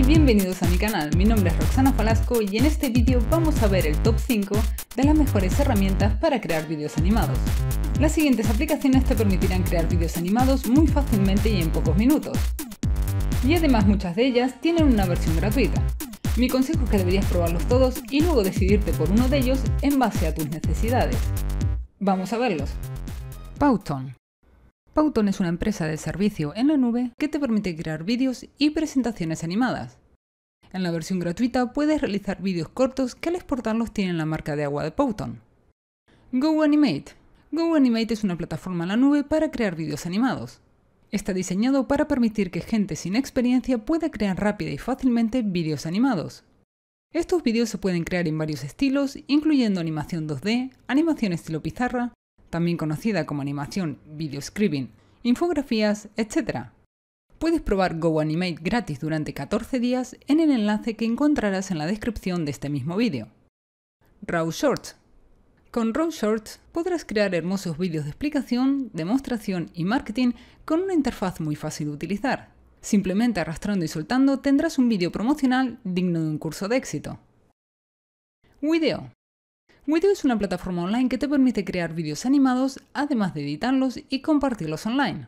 y bienvenidos a mi canal, mi nombre es Roxana Falasco y en este vídeo vamos a ver el top 5 de las mejores herramientas para crear vídeos animados. Las siguientes aplicaciones te permitirán crear vídeos animados muy fácilmente y en pocos minutos. Y además muchas de ellas tienen una versión gratuita. Mi consejo es que deberías probarlos todos y luego decidirte por uno de ellos en base a tus necesidades. Vamos a verlos. Powton Powton es una empresa de servicio en la nube que te permite crear vídeos y presentaciones animadas. En la versión gratuita puedes realizar vídeos cortos que al exportarlos tienen la marca de agua de Powton. GoAnimate GoAnimate es una plataforma en la nube para crear vídeos animados. Está diseñado para permitir que gente sin experiencia pueda crear rápida y fácilmente vídeos animados. Estos vídeos se pueden crear en varios estilos, incluyendo animación 2D, animación estilo pizarra, también conocida como animación, video scribing, infografías, etc. Puedes probar GoAnimate gratis durante 14 días en el enlace que encontrarás en la descripción de este mismo vídeo. RAW Shorts Con RAW Shorts podrás crear hermosos vídeos de explicación, demostración y marketing con una interfaz muy fácil de utilizar. Simplemente arrastrando y soltando tendrás un vídeo promocional digno de un curso de éxito. Video Video es una plataforma online que te permite crear vídeos animados, además de editarlos y compartirlos online.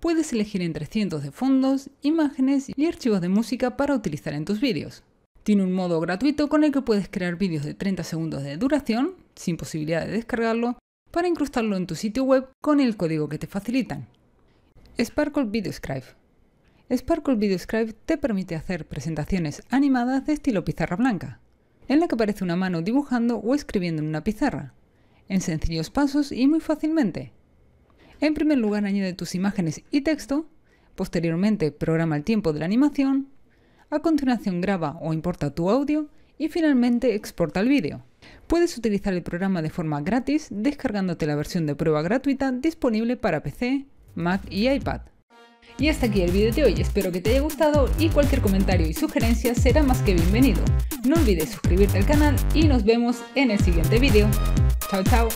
Puedes elegir entre cientos de fondos, imágenes y archivos de música para utilizar en tus vídeos. Tiene un modo gratuito con el que puedes crear vídeos de 30 segundos de duración, sin posibilidad de descargarlo, para incrustarlo en tu sitio web con el código que te facilitan. Sparkle Video Scribe Sparkle Video Scribe te permite hacer presentaciones animadas de estilo pizarra blanca en la que aparece una mano dibujando o escribiendo en una pizarra, en sencillos pasos y muy fácilmente. En primer lugar añade tus imágenes y texto, posteriormente programa el tiempo de la animación, a continuación graba o importa tu audio y finalmente exporta el vídeo. Puedes utilizar el programa de forma gratis descargándote la versión de prueba gratuita disponible para PC, Mac y iPad. Y hasta aquí el vídeo de hoy, espero que te haya gustado y cualquier comentario y sugerencia será más que bienvenido. No olvides suscribirte al canal y nos vemos en el siguiente vídeo. Chao chao.